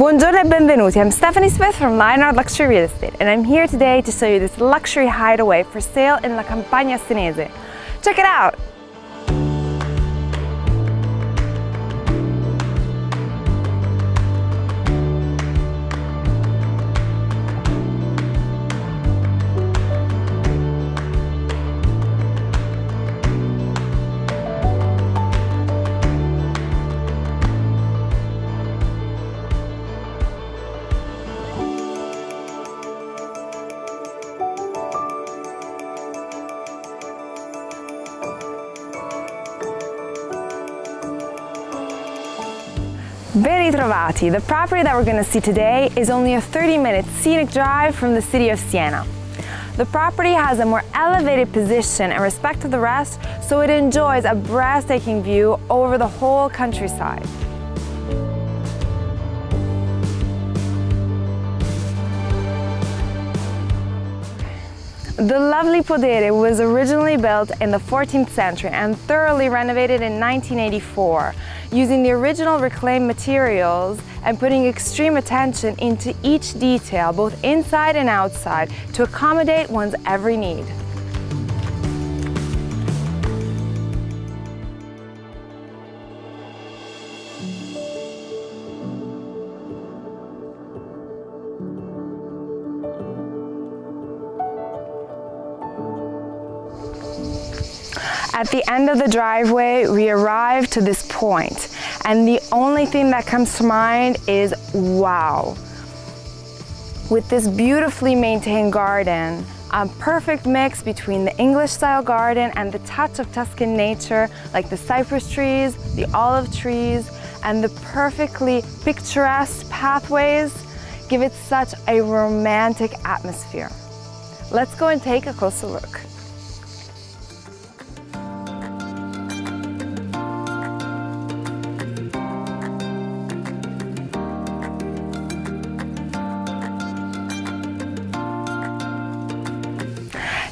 Buongiorno and benvenuti. I'm Stefanie Smith from Lionard Luxury Real Estate and I'm here today to show you this luxury hideaway for sale in La Campagna Senese. Check it out! Ben ritrovati! The property that we're going to see today is only a 30 minute scenic drive from the city of Siena. The property has a more elevated position in respect to the rest, so it enjoys a breathtaking view over the whole countryside. The lovely Podere was originally built in the 14th century and thoroughly renovated in 1984, using the original reclaimed materials and putting extreme attention into each detail, both inside and outside, to accommodate one's every need. At the end of the driveway, we arrive to this point, and the only thing that comes to mind is wow. With this beautifully maintained garden, a perfect mix between the English style garden and the touch of Tuscan nature, like the cypress trees, the olive trees, and the perfectly picturesque pathways give it such a romantic atmosphere. Let's go and take a closer look.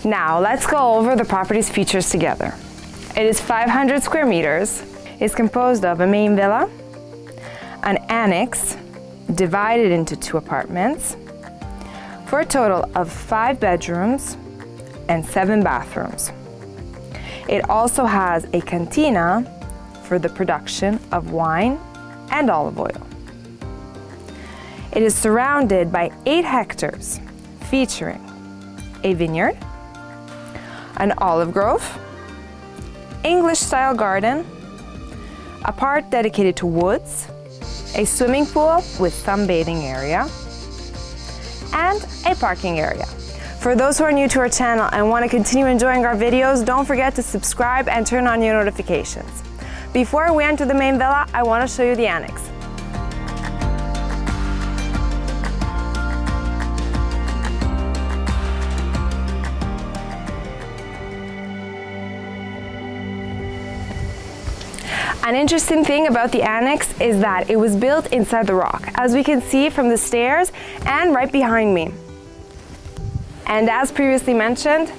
Now let's go over the property's features together. It is 500 square meters, is composed of a main villa, an annex divided into two apartments, for a total of five bedrooms and seven bathrooms. It also has a cantina for the production of wine and olive oil. It is surrounded by eight hectares, featuring a vineyard, an olive grove, English style garden, a part dedicated to woods, a swimming pool with sunbathing area, and a parking area. For those who are new to our channel and want to continue enjoying our videos, don't forget to subscribe and turn on your notifications. Before we enter the main villa, I want to show you the annex. An interesting thing about the annex is that it was built inside the rock, as we can see from the stairs and right behind me. And as previously mentioned,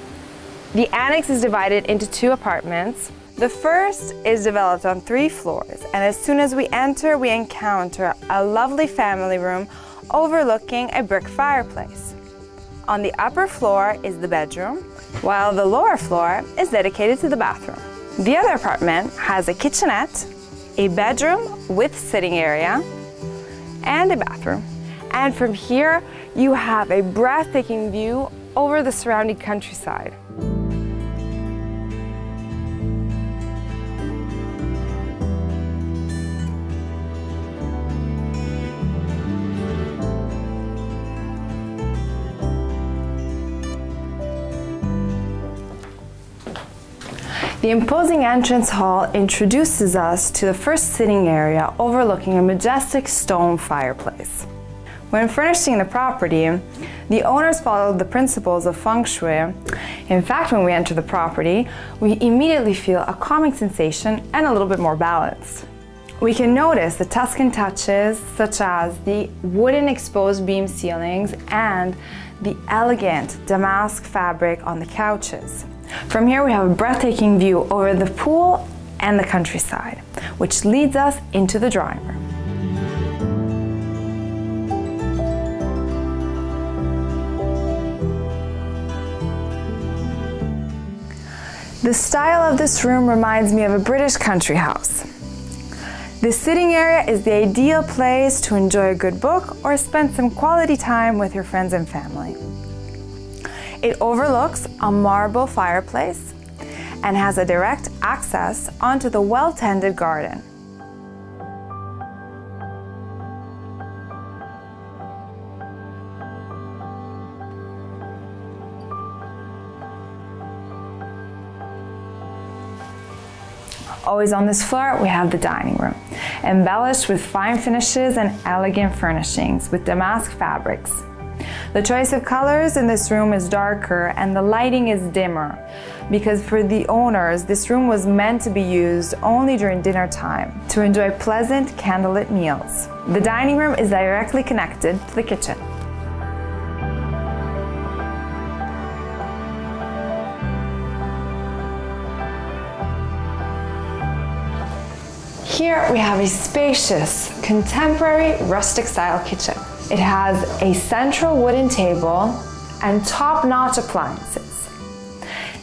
the annex is divided into two apartments. The first is developed on three floors, and as soon as we enter, we encounter a lovely family room overlooking a brick fireplace. On the upper floor is the bedroom, while the lower floor is dedicated to the bathroom. The other apartment has a kitchenette, a bedroom with sitting area, and a bathroom. And from here, you have a breathtaking view over the surrounding countryside. The imposing entrance hall introduces us to the first sitting area overlooking a majestic stone fireplace. When furnishing the property, the owners followed the principles of feng shui. In fact, when we enter the property, we immediately feel a calming sensation and a little bit more balanced. We can notice the Tuscan touches such as the wooden exposed beam ceilings and the elegant damask fabric on the couches. From here we have a breathtaking view over the pool and the countryside, which leads us into the drawing room. The style of this room reminds me of a British country house. The sitting area is the ideal place to enjoy a good book or spend some quality time with your friends and family. It overlooks a marble fireplace and has a direct access onto the well-tended garden. Always on this floor, we have the dining room, embellished with fine finishes and elegant furnishings with damask fabrics. The choice of colors in this room is darker and the lighting is dimmer because for the owners, this room was meant to be used only during dinner time to enjoy pleasant candlelit meals. The dining room is directly connected to the kitchen. Here we have a spacious, contemporary, rustic style kitchen. It has a central wooden table and top-notch appliances.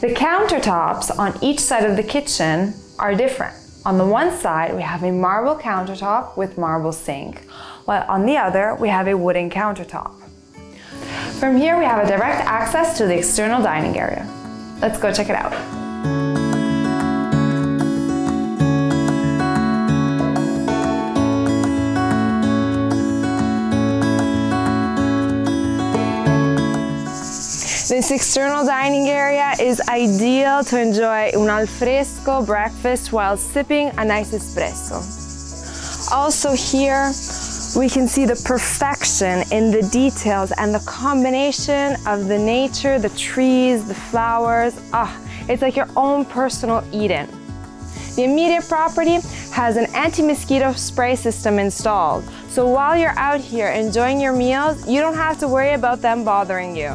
The countertops on each side of the kitchen are different. On the one side, we have a marble countertop with marble sink, while on the other, we have a wooden countertop. From here, we have a direct access to the external dining area. Let's go check it out. This external dining area is ideal to enjoy un alfresco breakfast while sipping a nice espresso. Also here, we can see the perfection in the details and the combination of the nature, the trees, the flowers. Ah, it's like your own personal Eden. The immediate property has an anti-mosquito spray system installed. So while you're out here enjoying your meals, you don't have to worry about them bothering you.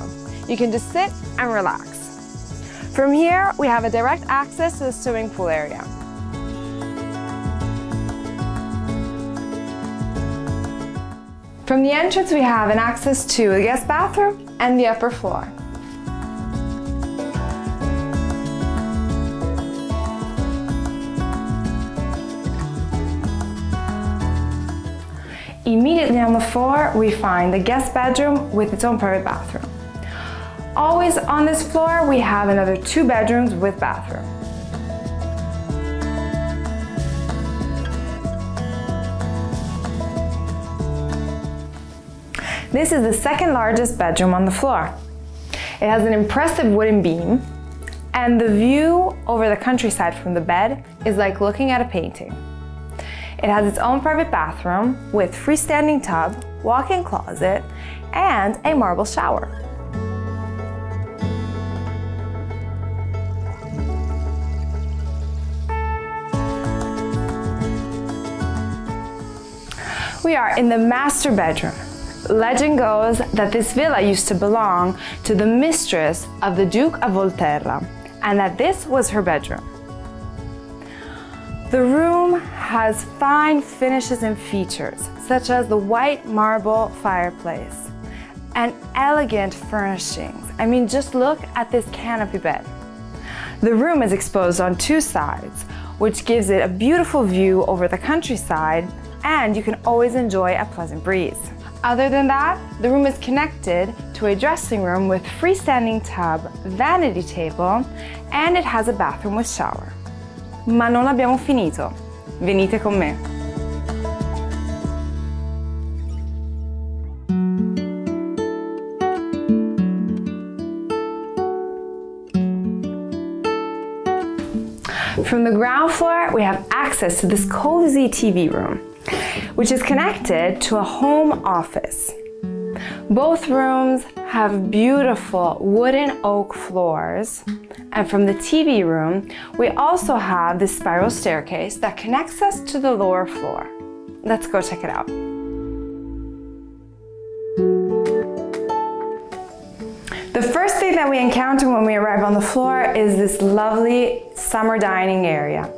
You can just sit and relax. From here, we have a direct access to the swimming pool area. From the entrance, we have an access to the guest bathroom and the upper floor. Immediately on the floor, we find the guest bedroom with its own private bathroom. Always on this floor, we have another two bedrooms with bathroom. This is the second largest bedroom on the floor. It has an impressive wooden beam, and the view over the countryside from the bed is like looking at a painting. It has its own private bathroom with freestanding tub, walk-in closet, and a marble shower. We are in the master bedroom. Legend goes that this villa used to belong to the mistress of the Duke of Volterra and that this was her bedroom. The room has fine finishes and features, such as the white marble fireplace and elegant furnishings. I mean, just look at this canopy bed. The room is exposed on two sides, which gives it a beautiful view over the countryside and you can always enjoy a pleasant breeze. Other than that, the room is connected to a dressing room with freestanding tub, vanity table, and it has a bathroom with shower. Ma non abbiamo finito. Venite con me. From the ground floor, we have access to this cozy TV room which is connected to a home office. Both rooms have beautiful wooden oak floors. And from the TV room, we also have this spiral staircase that connects us to the lower floor. Let's go check it out. Thing that we encounter when we arrive on the floor is this lovely summer dining area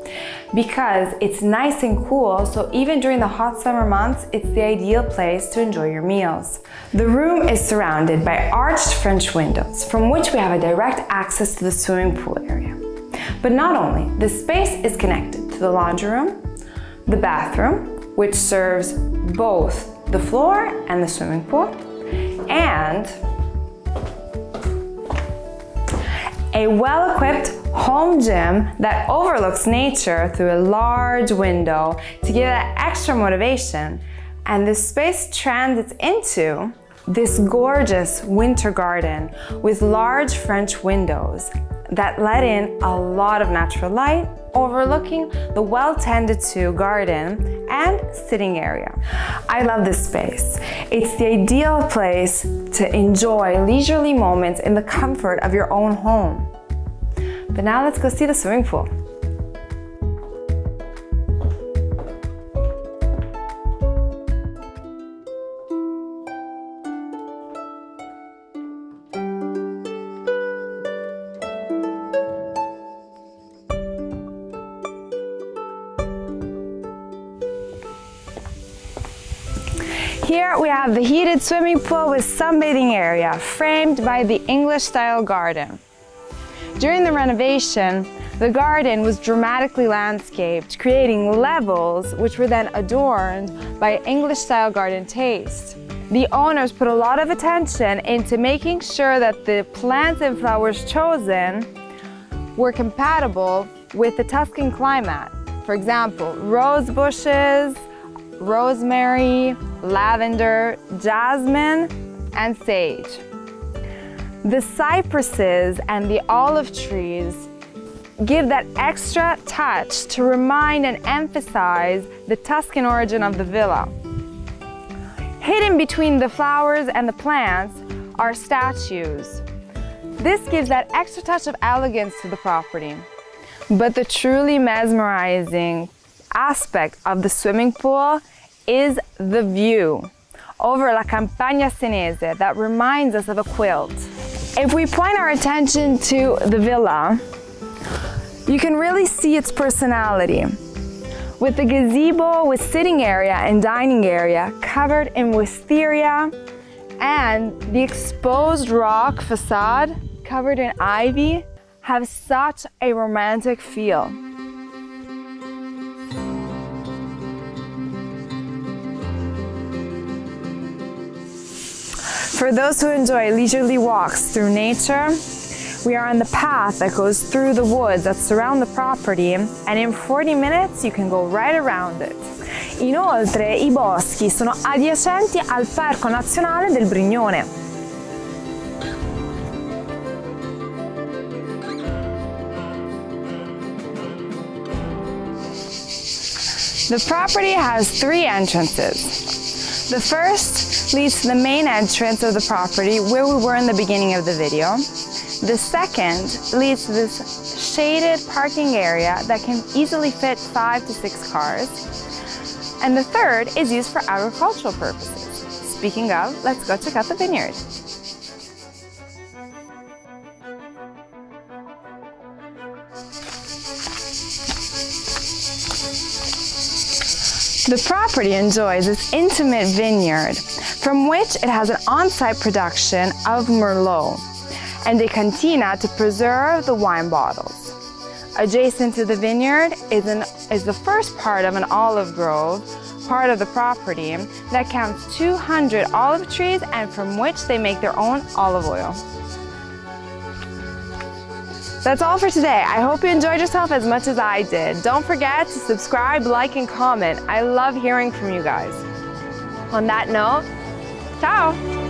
because it's nice and cool, so even during the hot summer months, it's the ideal place to enjoy your meals. The room is surrounded by arched French windows, from which we have a direct access to the swimming pool area. But not only, the space is connected to the laundry room, the bathroom, which serves both the floor and the swimming pool, and a well-equipped home gym that overlooks nature through a large window to give that extra motivation. And this space transits into this gorgeous winter garden with large French windows that let in a lot of natural light overlooking the well tended to garden and sitting area. I love this space. It's the ideal place to enjoy leisurely moments in the comfort of your own home. But now let's go see the swimming pool. Here we have the heated swimming pool with sunbathing area framed by the English style garden. During the renovation, the garden was dramatically landscaped, creating levels which were then adorned by English style garden taste. The owners put a lot of attention into making sure that the plants and flowers chosen were compatible with the Tuscan climate. For example, rose bushes, rosemary, lavender, jasmine, and sage. The cypresses and the olive trees give that extra touch to remind and emphasize the Tuscan origin of the villa. Hidden between the flowers and the plants are statues. This gives that extra touch of elegance to the property. But the truly mesmerizing aspect of the swimming pool is the view over La Campagna Senese that reminds us of a quilt. If we point our attention to the villa, you can really see its personality. With the gazebo with sitting area and dining area covered in wisteria and the exposed rock facade covered in ivy have such a romantic feel. For those who enjoy leisurely walks through nature, we are on the path that goes through the woods that surround the property and in 40 minutes you can go right around it. Inoltre i boschi sono adiacenti al Parco Nazionale del Berignone. The property has three entrances. The first leads to the main entrance of the property where we were in the beginning of the video. The second leads to this shaded parking area that can easily fit five to six cars. And the third is used for agricultural purposes. Speaking of, let's go check out the vineyard. The property enjoys its intimate vineyard from which it has an on-site production of Merlot and a cantina to preserve the wine bottles. Adjacent to the vineyard is, an, is the first part of an olive grove, part of the property, that counts 200 olive trees and from which they make their own olive oil. That's all for today. I hope you enjoyed yourself as much as I did. Don't forget to subscribe, like, and comment. I love hearing from you guys. On that note, ciao!